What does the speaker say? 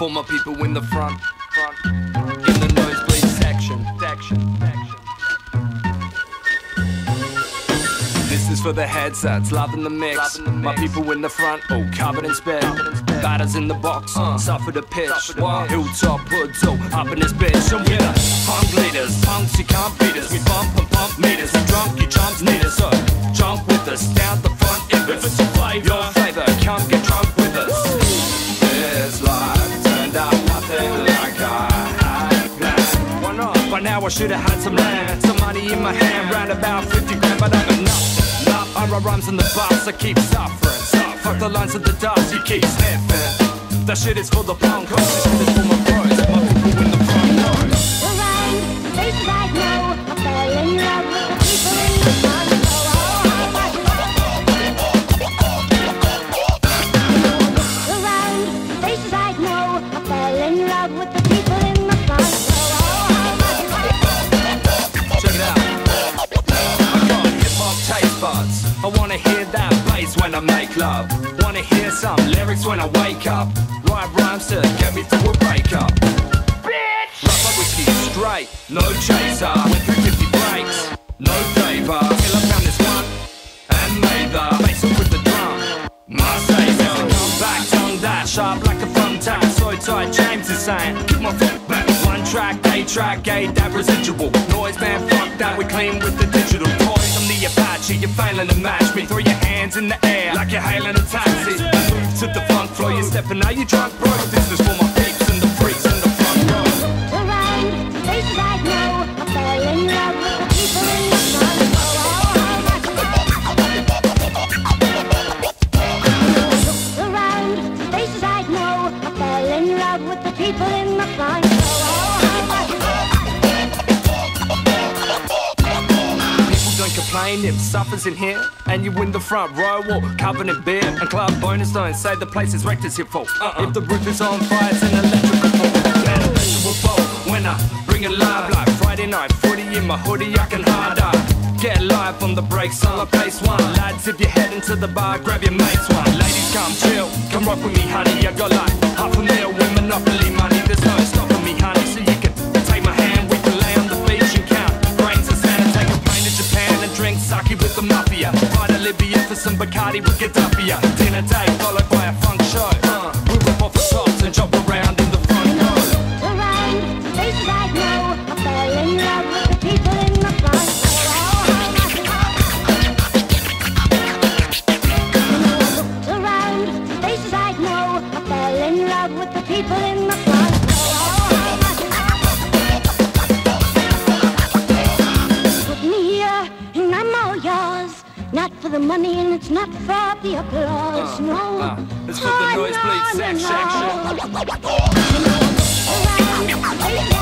For my people in the front, front. In the nosebleed section, section, section. This is for the headsets, loving the mix. Loving the My mix. people in the front, oh, all covered in spit. Batters in the box, uh. Suffa the pitch. Suffa the pitch. Hilltop hood, so up in this bitch. And we're the punk leaders, punks you can't beat us. We bump and pump meters, we drunk, By now I should have had some land, some money in my hand, round about 50 grand, but I got nothing. I write rhymes on the bus, I keep suffering. Fuck the lines of the dust, you keep sniffing. That shit is for the punk, this shit is for my bros, my people in the hear that bass when I make love. Wanna hear some lyrics when I wake up. Write rhymes to get me through a breakup. Bitch! Rough like whiskey straight, no chaser. Went through 50 breaks, no favor. Till I found this one and made the bass up with the drum. My savior. Come back, tongue that sharp like a thumbtack. So tight, James is saying, keep my foot back. One track, A track, A that residual noise, man. Fuck that, we clean with the digital toys. I'm the Apache, you're failing to match To the funk floor, you're stepping out, you drunk, bro. This is for my peeps and the freaks in the front row. I know, I fell in love with the people in the front I know, I fell in love with the people in the front Don't if Suffa's in here and you win the front row or covered in beer and club bonus don't say the place is wrecked as your fault. Uh-uh. If the roof is on fire, it's an electrical fault. Man, electrical fault when I bring it live like Friday night footy in my hoodie, I can hard harder. Get live on the breaks on the pace one. Lads, if you're heading to the bar, grab your mates one. Ladies, come chill, come rock with me, honey. I got like half a mil with monopoly money. There's no Libya for some Bacardi with Gaddafi. Dinner date money and it's not for the applause. no. uh, it's for the Oh, nosebleed no, no, section.